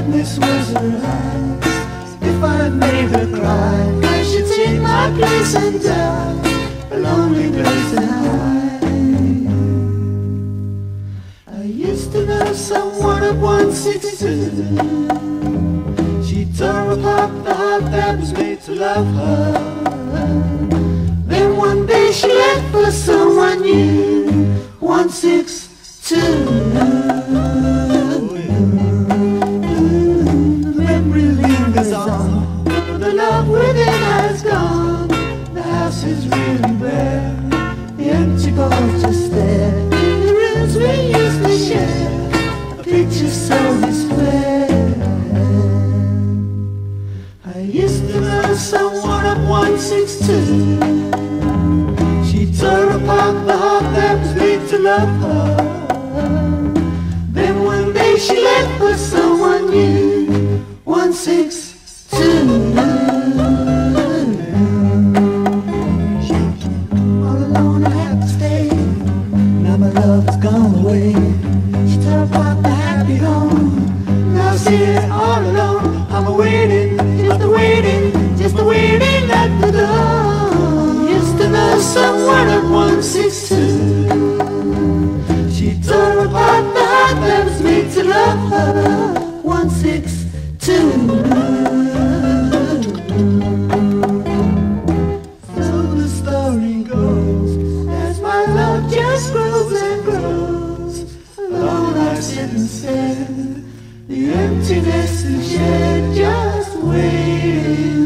brightness was her eyes. If I made her cry, take my place and die a lonely place and hide. I used to know someone at 162. She tore apart the heart that was made to love her. Then one day she left for someone new. 162. The memory lingers on. The love within has gone. The house is really bare. The empty balls just there. Picture so. I used to know someone at 162. She tore apart the heart that was made to love her. Then one day she left for someone new. 162. All alone I have to stay. Now my love has gone away. She tore apart happy home. Now here all alone. I'm waiting, just a waiting, just a waiting at the door. Used to know And the emptiness is shared, just waiting.